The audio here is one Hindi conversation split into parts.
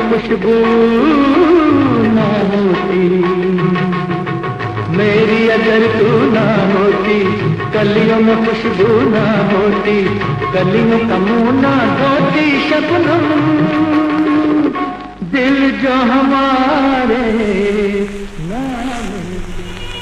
खुशबू ना होती। मेरी अगर तू ना होती कलियों में खुशबू ना होती कलियों का मुँह धोती शबनम। दिल जो हमारे ना लुटा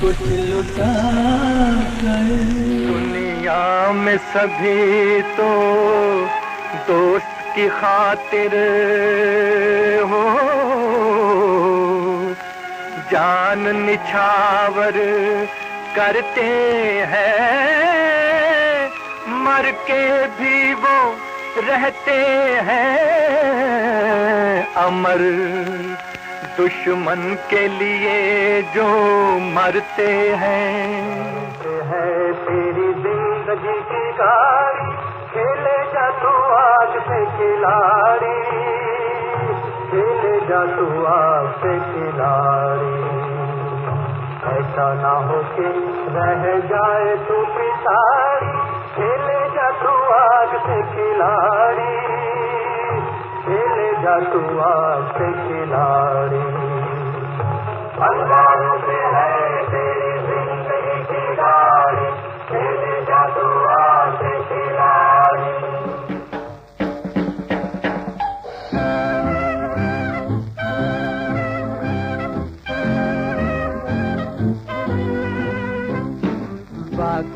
कुछ लुटा दुनिया में सभी तो दोस्त की खातिर हो। जान निछावर करते हैं। मर के भी वो रहते हैं अमर दुश्मन के लिए जो मरते हैं। है तेरी ज़िंदगी की गाड़ी, खेले जा तू आज से खिलाड़ी। खेले जा तू आज से खिलाड़ी। ऐसा ना हो कि रह जाए तू पिछाड़ी खेले जा तू आज से खिलाड़ी खेले जा तू आज से खिलाड़ी। अल्लाह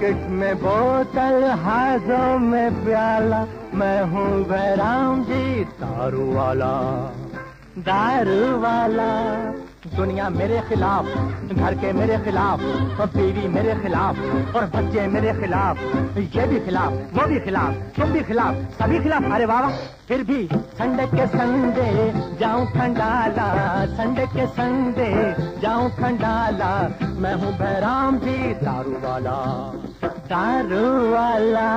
बाकेट में बोतल, हाथों में प्याला। मैं हूँ बैराम जी दारू वाला दारू वाला दुनिया मेरे खिलाफ, घर के मेरे खिलाफ, और बीवी मेरे खिलाफ, और बच्चे मेरे खिलाफ, ये भी खिलाफ, वो भी खिलाफ, तुम भी खिलाफ, सभी खिलाफ। अरे बाबा फिर भी संडे के संडे जाऊँ खंडाला, संडे के संडे जाऊँ खंडाला। मैं हूँ भैराम जी दारू वाला दारू वाला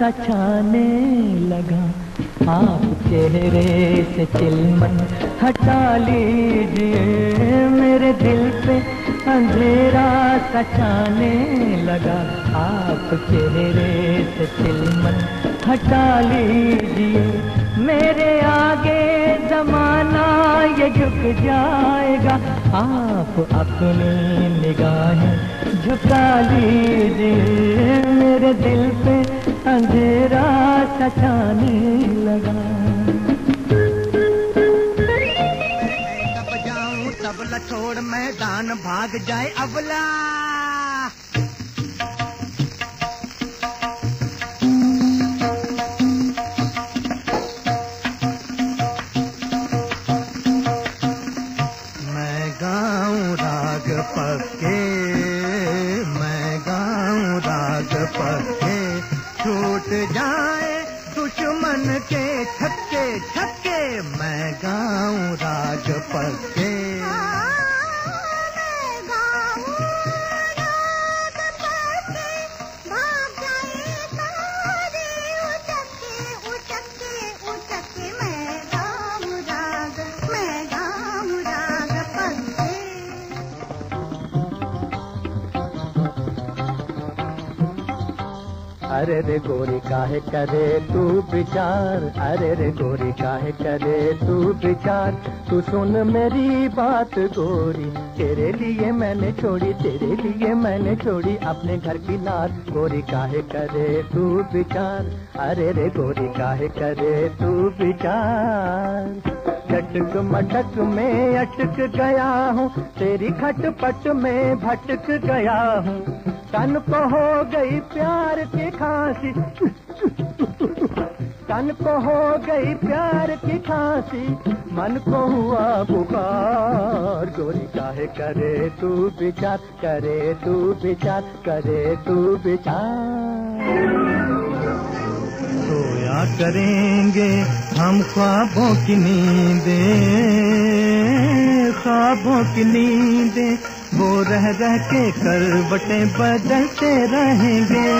सा छाने लगा। आप चेहरे से चिलमन, हटा लीजिए मेरे दिल पे। अंधेरा सा छाने लगा। आप चेहरे से चिलमन, हटा लीजिए मेरे आगे। जमाना ये झुक जाएगा। आप अपनी निगाहें झुका लीजिए मेरे दिल पे। अंधेरा सचाने लगा। तब जाऊँ तब छोड़ मैदान भाग जाए अबला। porque अरे रे गोरी काहे करे तू विचार? अरे रे गोरी काहे करे तू विचार? तू सुन मेरी बात गोरी, तेरे लिए मैंने छोड़ी, तेरे लिए मैंने छोड़ी अपने घर की नार गोरी काहे करे तू विचार? अरे रे गोरी काहे करे तू विचार? चटक मटक में अटक गया हूँ। तेरी खटपट में भटक गया हूँ। तन को हो गई प्यार की खांसी। तन को हो गई प्यार की खांसी। मन को हुआ बुखार। गोरी काहे करे तू विचार, करे तू विचार, करे तू विचार। सोया करेंगे? हम ख्वाबों की नींदे, ख्वाबों की नींदे, वो रह रह के करवटें बदलते रहेंगे।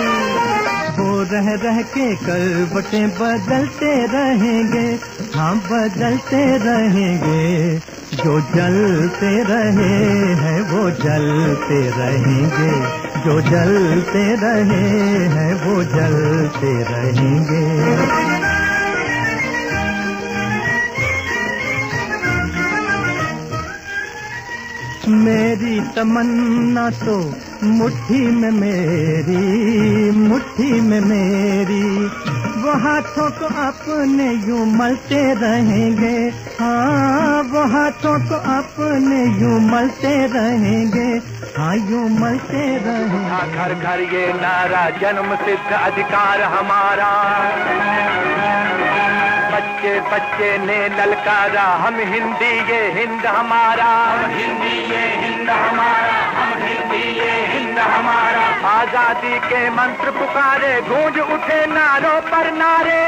वो रह रह के करवटें बदलते रहेंगे हम बदलते रहेंगे। जो जलते रहे हैं, वो जलते रहेंगे। जो जलते रहे हैं, वो जलते रहेंगे। मेरी तमन्ना तो मुट्ठी में मेरी, मुट्ठी में मेरी। वो हाथों को अपने यूँ मलते रहेंगे। हाँ वो हाथों को अपने यूँ मलते रहेंगे। हाँ यूँ मलते रहेंगे। घर घर ये नारा जन्म सिद्ध अधिकार हमारा। बच्चे बच्चे ने ललकारा हम हिंदी ये हिंद हमारा। हिंदी ये हिंद हमारा। हम हिंदी ये हिंद हमारा। आज़ादी के मंत्र पुकारे गूंज उठे नारों पर नारे।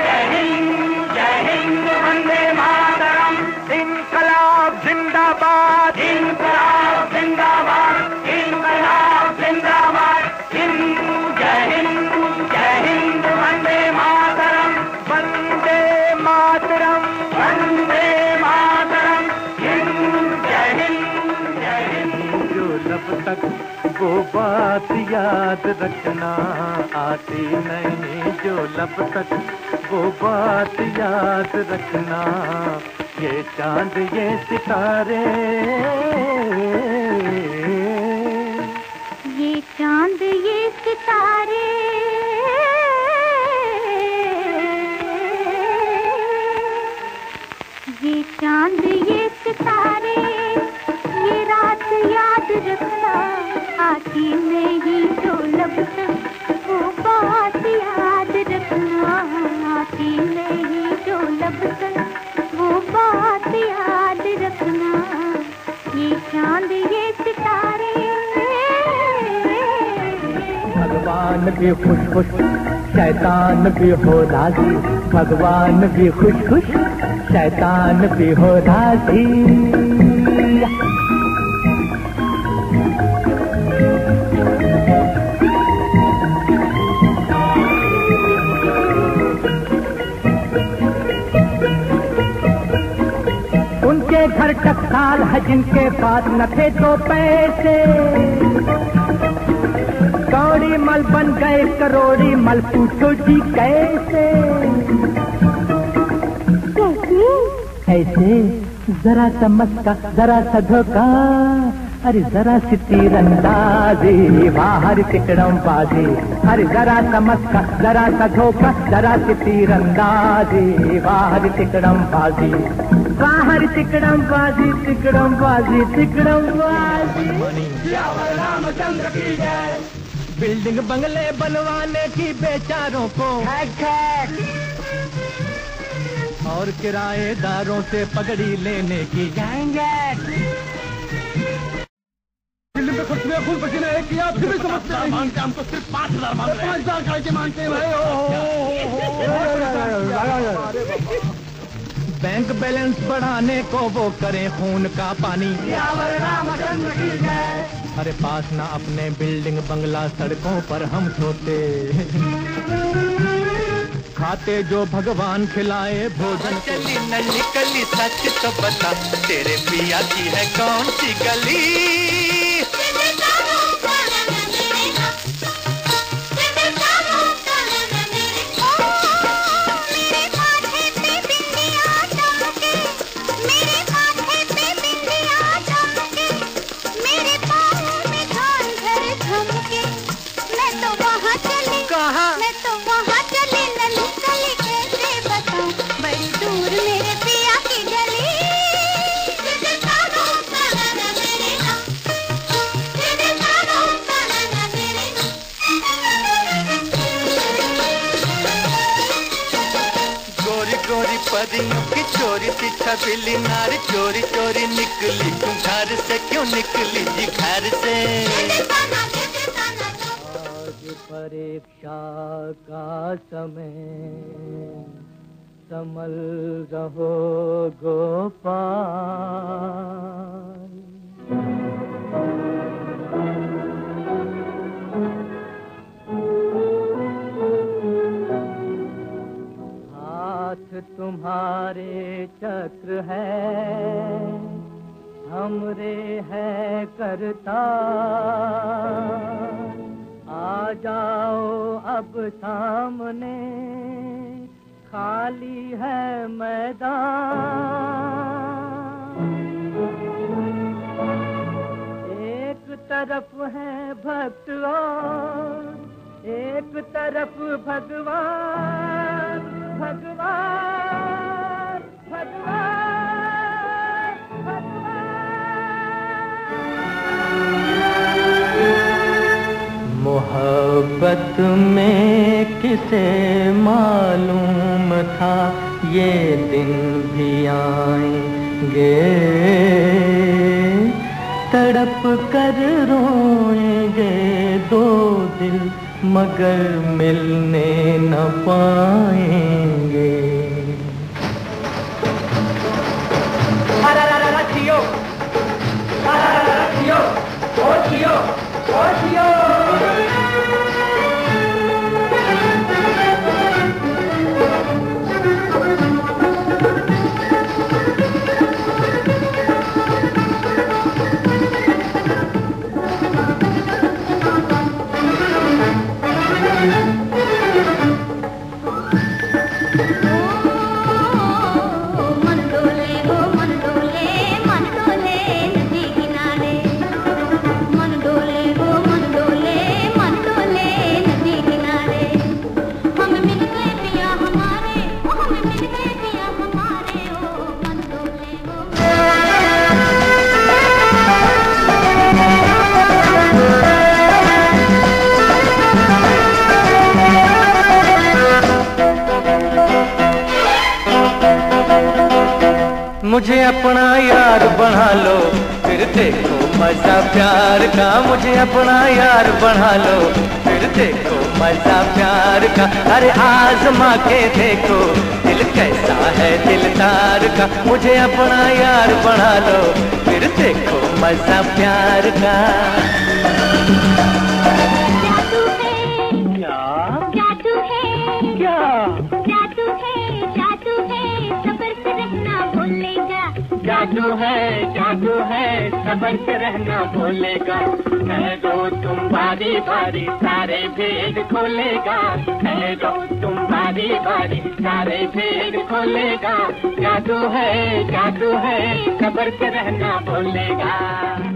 जय हिंद जय हिंद वंदे मातरम। इनकलाब जिंदाबाद। इनकलाब जिंदाबाद इनकलाब जिंदाबाद। वो बात याद रखना, आती नहीं जो लब तक। वो बात याद रखना, ये चाँद, ये सितारे। भगवान भी खुश खुश शैतान भी हो राज़ी, भगवान भी खुश खुश शैतान भी हो राज़ी। उनके घर टकसाल है, जिनके पास न थे दो पैसे। कौड़ी मल बन गए करोड़ी मल पूछो जी कैसे? ऐसे जरा सा मस्का जरा सा धोखा अरे जरा सी तीरंदाजी बाहर तिकड़म बाजी अरे जरा सा मस्का जरा सा धोखा जरा सी तीरंदाजी बाहर तिकड़म बाजी बाहर तिकड़म बाजी तिकड़म बाजी तिकड़म बाजी रामचंद्र की जय। बिल्डिंग बंगले बनवाने की बेचारों को और किराएदारों से पगड़ी लेने की जाएँगे दिल्ली में खर्च में खून पसीना एक किया फिर भी समझते नहीं मांगते हमको सिर्फ़ पाँच हज़ार मांग रहे पाँच हज़ार काय के मांगते हैं भाई बैंक बैलेंस बढ़ाने को वो करें खून का पानी। अरे पास ना अपने बिल्डिंग बंगला सड़कों पर हम सोते। खाते जो भगवान खिलाए, भोजन। चली न निकली, सच तो बता, तेरे पिया की है कौन सी गली? परियों की चोरी सी छबिली नारी चोरी चोरी निकली। तुम घर से क्यों निकली? जी घर से। आज परीक्षा का समय, समल रहो गोपाल। तुम्हारे चक्र है। हमरे है करता। आ जाओ अब सामने, खाली है मैदान। एक तरफ़ है भक्त एक तरफ़ भगवान। मोहब्बत में किसे मालूम था? ये दिन भी आएँगे। तड़प कर रोएँगे दो दिल मगर मिलने न पाएँगे। मुझे अपना यार बना लो। फिर देखो मज़ा प्यार का। मुझे अपना यार बना लो। फिर देखो मज़ा प्यार का। अरे आजमा के देखो, दिल कैसा है दिलदार का। मुझे अपना यार बना लो। फिर देखो मज़ा प्यार का। जादू है जादू है, सबर से रहना भूलेगा। कह दो तुम बारी बारी सारे भेद खोलेगा। कह दो तुम बारी बारी सारे भेद खोलेगा। जादू है जादू है, सबर से रहना बोलेगा